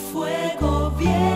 fuego viene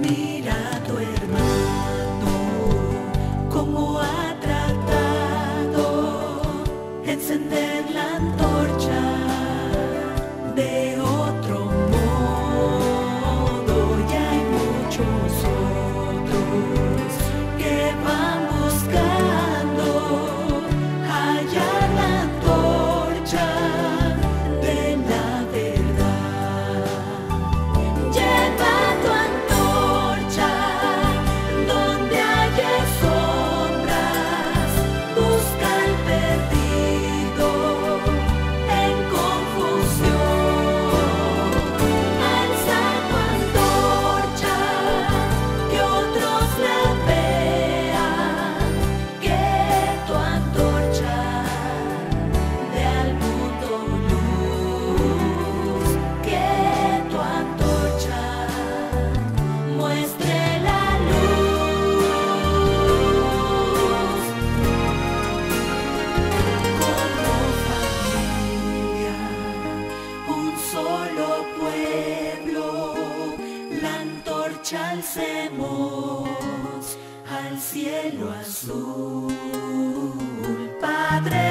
Mira marcha al cielo azul, Padre.